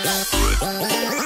Oh,